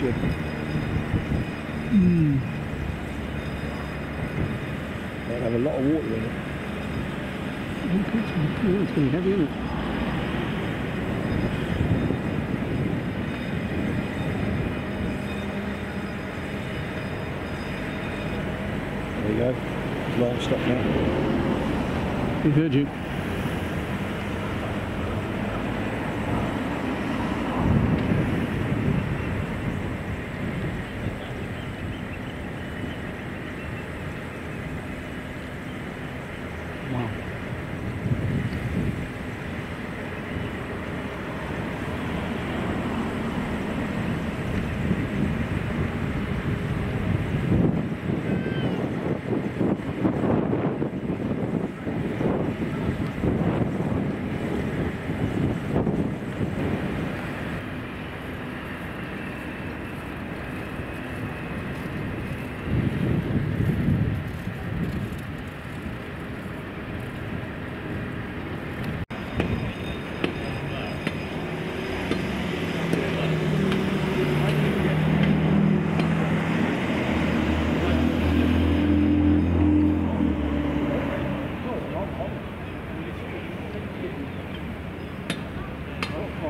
jib. Mm. Have a lot of water in it. It's going to be heavy, isn't it? There you go. Line stop now. We've heard you.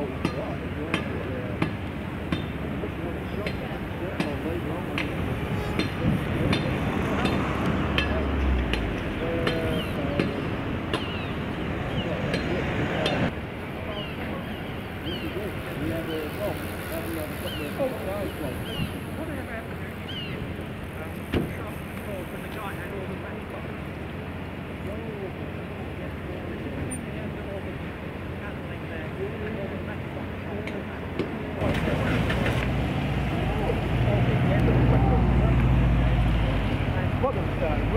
Well, I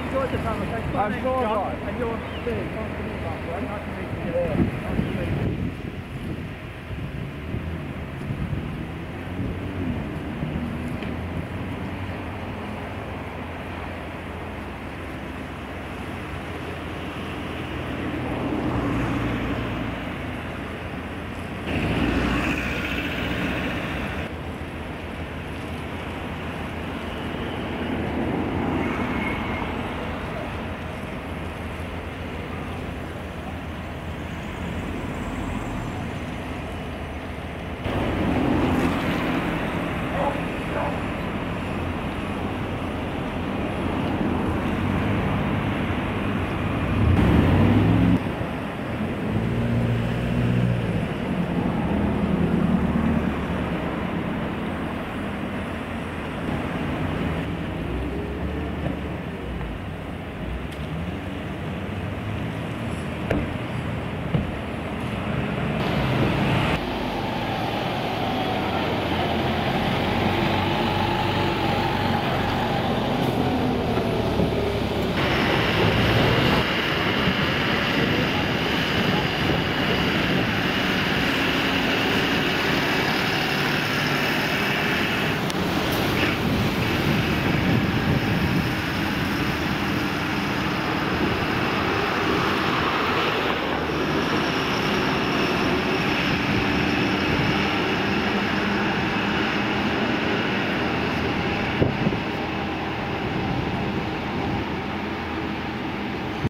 enjoyed the conversation. I'm sure I And you're big.